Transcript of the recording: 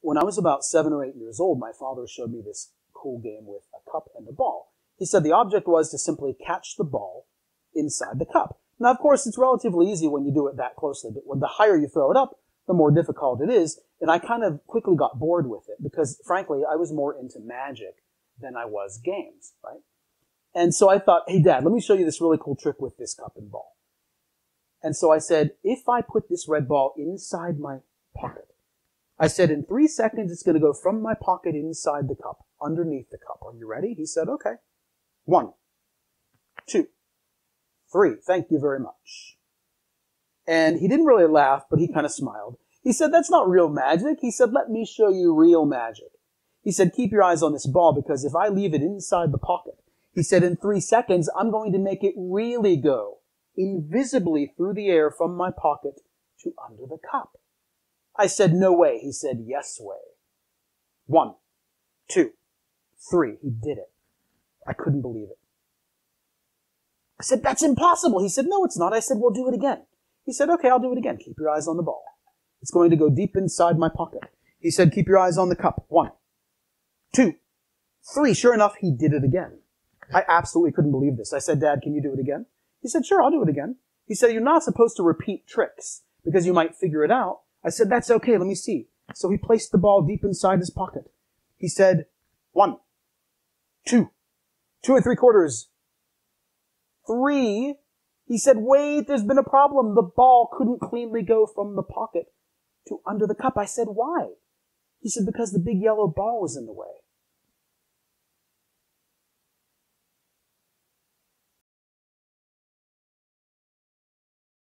when I was about seven or eight years old, my father showed me this cool game with a cup and a ball. He said the object was to simply catch the ball inside the cup. Now, of course, it's relatively easy when you do it that closely, but when the higher you throw it up, the more difficult it is. And I kind of quickly got bored with it because, frankly, I was more into magic than I was games, right? And so I thought, hey, dad, let me show you this really cool trick with this cup and ball. And so I said, if I put this red ball inside my pocket, I said, in three seconds, it's going to go from my pocket inside the cup, underneath the cup. Are you ready? He said, okay. One, two, three. Thank you very much. And he didn't really laugh, but he kind of smiled. He said, that's not real magic. He said, let me show you real magic. He said, keep your eyes on this ball because if I leave it inside the pocket, he said, in three seconds, I'm going to make it really go invisibly through the air from my pocket to under the cup. I said, no way. He said, yes way. One, two, three. He did it. I couldn't believe it. I said, that's impossible. He said, no, it's not. I said, well, do it again. He said, okay, I'll do it again. Keep your eyes on the ball. It's going to go deep inside my pocket. He said, keep your eyes on the cup. One, two, three. Sure enough, he did it again. I absolutely couldn't believe this. I said, Dad, can you do it again? He said, sure, I'll do it again. He said, you're not supposed to repeat tricks because you might figure it out. I said, that's okay. Let me see. So he placed the ball deep inside his pocket. He said, one, two, two and three quarters, three. He said, wait, there's been a problem. The ball couldn't cleanly go from the pocket to under the cup. I said, why? He said, because the big yellow ball was in the way.